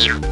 you